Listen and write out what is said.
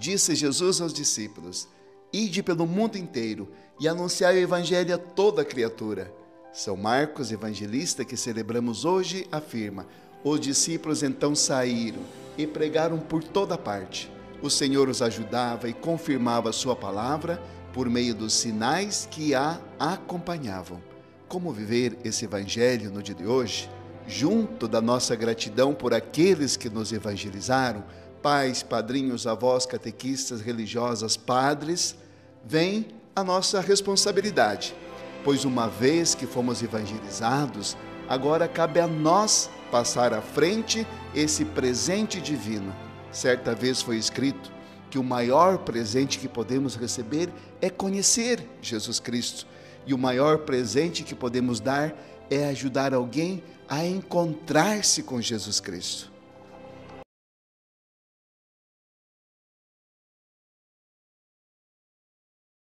disse Jesus aos discípulos: Ide pelo mundo inteiro e anunciai o Evangelho a toda criatura. São Marcos, evangelista que celebramos hoje, afirma: Os discípulos então saíram e pregaram por toda parte. O Senhor os ajudava e confirmava sua palavra por meio dos sinais que a acompanhavam. Como viver esse evangelho no dia de hoje? Junto da nossa gratidão por aqueles que nos evangelizaram, pais, padrinhos, avós, catequistas, religiosas, padres, vem a nossa responsabilidade, pois uma vez que fomos evangelizados, agora cabe a nós passar à frente esse presente divino. Certa vez foi escrito que o maior presente que podemos receber é conhecer Jesus Cristo, e o maior presente que podemos dar é ajudar alguém a encontrar-se com Jesus Cristo.